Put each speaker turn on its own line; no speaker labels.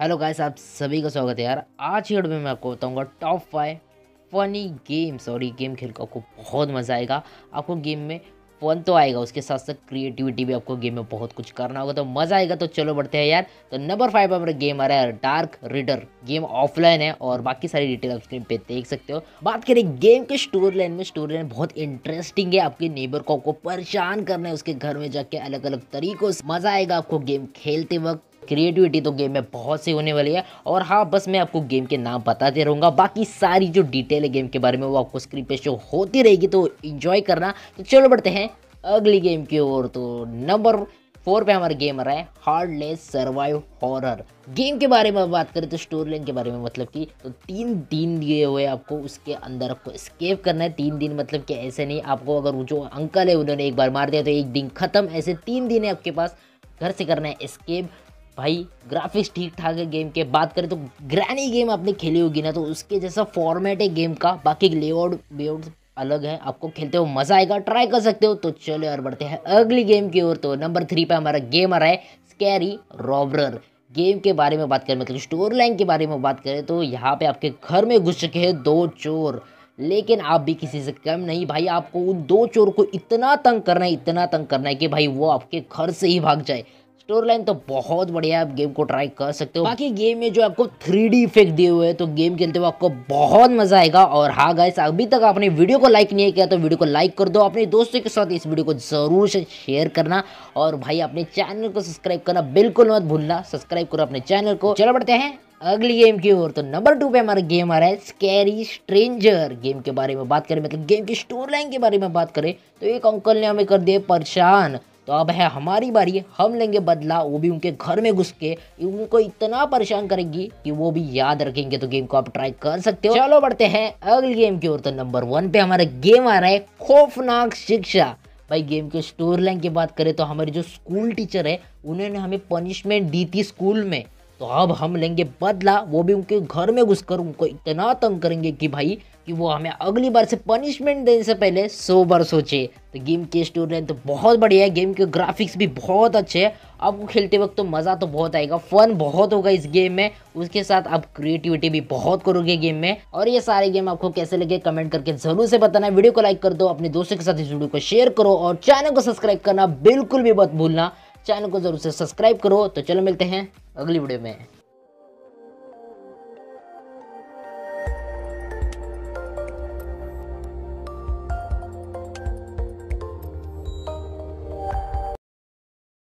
Hello guys, आप सभी का स्वागत है यार। आज की वीडियो में मैं आपको बताऊँगा टॉप फाइव फनी गेम्स और ये गेम खेल कर आपको बहुत मज़ा आएगा। आपको गेम में फन तो आएगा, उसके साथ साथ क्रिएटिविटी भी आपको गेम में बहुत कुछ करना होगा तो मज़ा आएगा। तो चलो बढ़ते हैं यार। तो नंबर फाइव पर मेरा गेम आ रहा है डार्क रीडर गेम ऑफलाइन है, और बाकी सारी डिटेल आप स्क्रीन पे देख सकते हो। बात करें गेम के स्टोरी लाइन में स्टोरी लाइन बहुत इंटरेस्टिंग है। आपके नेबर को आपको परेशान करना है, उसके घर में जाके अलग अलग तरीकों से मज़ा आएगा आपको गेम खेलते वक्त। क्रिएटिविटी तो गेम में बहुत सी होने वाली है। और हाँ बस मैं आपको गेम के नाम बताते रहूँगा। बाकी सारी जो डिटेल है गेम के बारे में वो आपको स्क्रीन पे शो होती रहेगी तो इन्जॉय करना। तो चलो बढ़ते हैं अगली गेम की ओर। तो नंबर फोर पे हमारा गेम आ रहा है हार्डलेस सर्वाइव हॉरर गेम के बारे में बात करें तो स्टोरी लाइन के बारे में मतलब कि तो तीन दिन दिए हुए आपको, उसके अंदर आपको स्केप करना है। तीन दिन मतलब कि ऐसे नहीं, आपको अगर जो अंकल है, उन्होंने एक बार मार दिया तो एक दिन खत्म। ऐसे तीन दिन है आपके पास, घर से करना है स्केप भाई ग्राफिक्स ठीक ठाक है गेम के। बात करें तो ग्रैनी गेम आपने खेली होगी ना तो उसके जैसा फॉर्मेट है गेम का। बाकी लेआउट वेआउट अलग है। आपको खेलते हो मज़ा आएगा ट्राई कर सकते हो। तो चलो यार, बढ़ते हैं अगली गेम की ओर। तो नंबर थ्री पे हमारा गेम आ रहा है स्कैरी रॉबरर गेम के बारे में बात करें मतलब स्टोरी लाइन के बारे में बात करें तो यहाँ पे आपके घर में घुस चुके हैं दो चोर। लेकिन आप भी किसी से कम नहीं, भाई, आपको उन दो चोर को इतना तंग करना है, इतना तंग करना है कि भाई वो आपके घर से ही भाग जाए। स्टोरी लाइन तो बहुत बढ़िया आप गेम को ट्राई कर सकते हो। बाकी गेम में जो आपको थ्री इफ़ेक्ट दिए हुए हैं तो गेम खेलते हुए आपको बहुत मज़ा आएगा। और हाँ गाइस अभी तक आपने वीडियो को लाइक नहीं किया तो वीडियो को लाइक कर दो। अपने दोस्तों के साथ इस वीडियो को ज़रूर से शेयर करना। और भाई, अपने चैनल को सब्सक्राइब करना बिल्कुल मत भूलना। सब्सक्राइब करो अपने चैनल को। चलो बढ़ते हैं अगली गेम की ओर। तो नंबर टू पे हमारा गेम आ रहा है स्कैरी स्ट्रेंजर गेम के बारे में बात करें मतलब गेम की स्टोरी लाइन के बारे में बात करें तो एक अंकल ने हमें कर दिए परेशान। तो अब है हमारी बारी हम लेंगे बदला, वो भी उनके घर में घुस के उनको इतना परेशान करेगी कि वो भी याद रखेंगे तो गेम को आप ट्राई कर सकते हो। चलो बढ़ते हैं अगली गेम की ओर तो नंबर वन पे हमारा गेम आ रहा है खौफनाक शिक्षा। भाई गेम के स्टोर लाइन की बात करें तो हमारे जो स्कूल टीचर है, उन्होंने हमें पनिशमेंट दी थी स्कूल में। तो अब हम लेंगे बदला, वो भी उनके घर में घुसकर उनको इतना तंग करेंगे कि भाई, कि वो हमें अगली बार से पनिशमेंट देने से पहले सौ बार सोचे। तो गेम के स्टोरी तो बहुत बढ़िया है गेम के ग्राफिक्स भी बहुत अच्छे हैं। आपको खेलते वक्त तो मज़ा तो बहुत आएगा फन बहुत होगा इस गेम में। उसके साथ आप क्रिएटिविटी भी बहुत करोगे गेम में। और ये सारे गेम आपको कैसे लगे कमेंट करके ज़रूर से बताना। वीडियो को लाइक कर दो, अपने दोस्तों के साथ इस वीडियो को शेयर करो। और चैनल को सब्सक्राइब करना बिल्कुल भी मत भूलना। चैनल को ज़रूर से सब्सक्राइब करो। तो चलो मिलते हैं अगली वीडियो में।